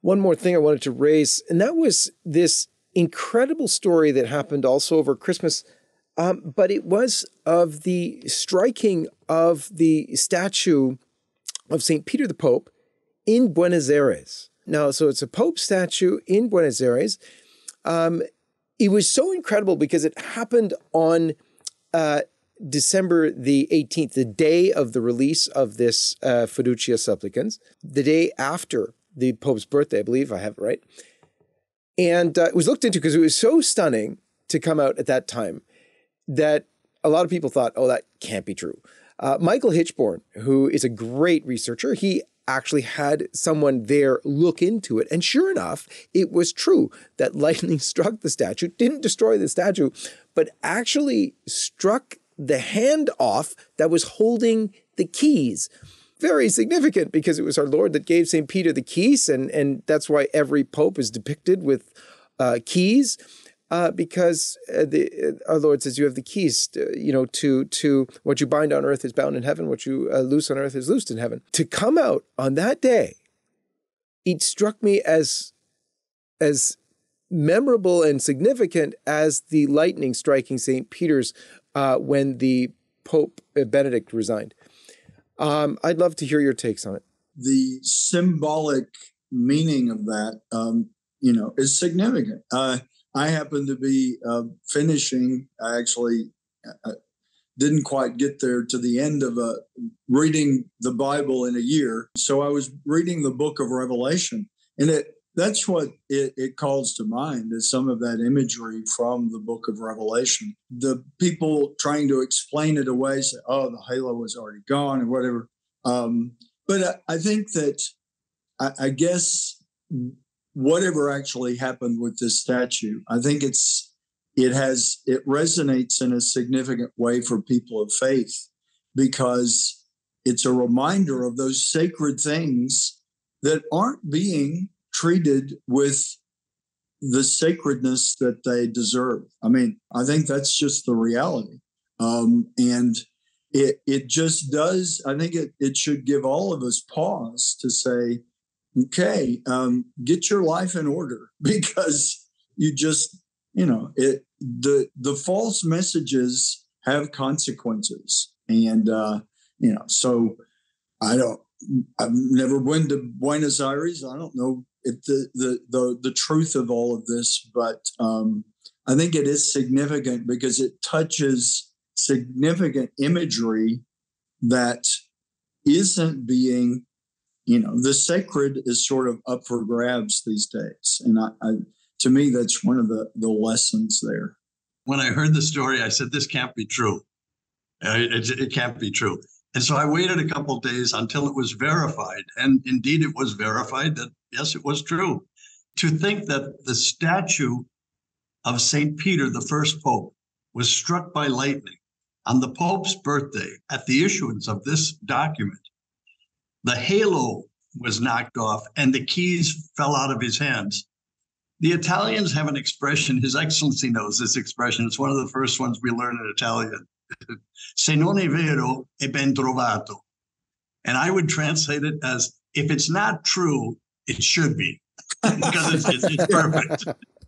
one more thing I wanted to raise, and that was this incredible story that happened also over Christmas. Um, but it was of the striking of the statue of St. Peter the Pope in Buenos Aires. Now, so it's a Pope statue in Buenos Aires. Um, it was so incredible because it happened on uh, December the 18th, the day of the release of this uh, Fiducia Supplicans, the day after the Pope's birthday, I believe I have it right. And uh, it was looked into because it was so stunning to come out at that time that a lot of people thought, oh, that can't be true. Uh, Michael Hichborn, who is a great researcher, he actually had someone there look into it. And sure enough, it was true that lightning struck the statue, didn't destroy the statue, but actually struck the hand off that was holding the keys. Very significant because it was our Lord that gave St. Peter the keys, and, and that's why every pope is depicted with uh, keys uh, because uh, the, uh, our Lord says you have the keys, to, you know, to to what you bind on earth is bound in heaven, what you uh, loose on earth is loosed in heaven. To come out on that day, it struck me as as memorable and significant as the lightning striking St. Peter's uh, when the Pope uh, Benedict resigned. Um, I'd love to hear your takes on it. The symbolic meaning of that, um, you know, is significant. Uh, I happened to be uh, finishing. I actually uh, didn't quite get there to the end of uh, reading the Bible in a year. So I was reading the book of Revelation, and it that's what it, it calls to mind is some of that imagery from the book of Revelation. The people trying to explain it away say, "Oh, the halo was already gone," or whatever. Um, but I, I, think that I, I guess whatever actually happened with this statue, I think it's it has it resonates in a significant way for people of faith because it's a reminder of those sacred things that aren't being treated with the sacredness that they deserve. I mean, I think that's just the reality. Um, and it it just does, I think it it should give all of us pause to say, okay, um, get your life in order because you just, you know, it the the false messages have consequences, and uh, you know, so I don't. I've never been to Buenos Aires. I don't know if the the the, the truth of all of this, but um, I think it is significant because it touches significant imagery that isn't being you know the sacred is sort of up for grabs these days. And I, I, to me that's one of the the lessons there. When i heard the story i said this can't be true. It, it can't be true and so i waited a couple days until it was verified and indeed it was verified that yes it was true to think that the statue of st peter the first pope was struck by lightning on the pope's birthday at the issuance of this document the halo was knocked off and the keys fell out of his hands. The Italians have an expression, His Excellency knows this expression. It's one of the first ones we learn in Italian. Se non è vero, è ben trovato. And I would translate it as if it's not true, it should be because it's, it's, it's perfect.